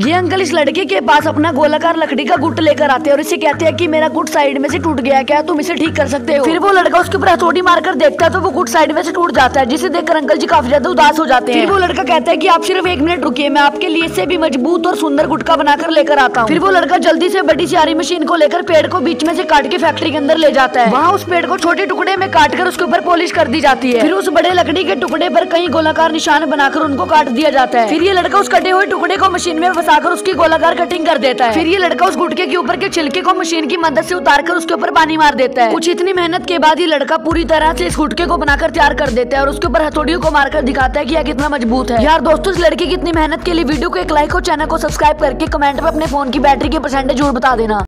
ये अंकल इस लड़के के पास अपना गोलाकार लकड़ी का गुट लेकर आते हैं और इसे कहते हैं कि मेरा गुट साइड में से टूट गया क्या तुम इसे ठीक कर सकते हो? फिर वो लड़का उसके ऊपर हथौड़ी मारकर देखता है तो वो गुट साइड में से टूट जाता है जिसे देखकर अंकल जी काफ़ी ज़्यादा उदास हो जाते हैं। फिर वो लड़का कहता है की आप सिर्फ़ एक मिनट रुकिए मैं आपके लिए से भी मज़बूत और सुंदर गुटका बनाकर लेकर आता हूँ। फिर वो लड़का जल्दी से बड़ी सारी मशीन को लेकर पेड़ को बीच में से काट के फैक्ट्री के अंदर ले जाता है। वहाँ उस पेड़ को छोटे टुकड़े में काट कर उसके ऊपर पॉलिश कर दी जाती है। फिर उस बड़े लकड़ी के टुकड़े पर कई गोलाकार निशान बनाकर उनको काट दिया जाता है। फिर ये लड़का उस कटे हुए टुकड़े को मशीन में फंसाकर उसकी गोलाकार कटिंग कर देता है। फिर ये लड़का उस गुटके के ऊपर के छिलके को मशीन की मदद से उतार कर उसके ऊपर पानी मार देता है। कुछ इतनी मेहनत के बाद ये लड़का पूरी तरह से इस गुटके को बनाकर तैयार कर देता है और उसके ऊपर हथौड़ियों को मारकर दिखाता है की यह कितना मज़बूत है। यार दोस्तों, इस लड़के की इतनी मेहनत के लिए वीडियो को एक लाइक और चैनल को सब्सक्राइब करके कमेंट में अपने फ़ोन की बैटरी के परसेंटेज ज़रूर बता देना।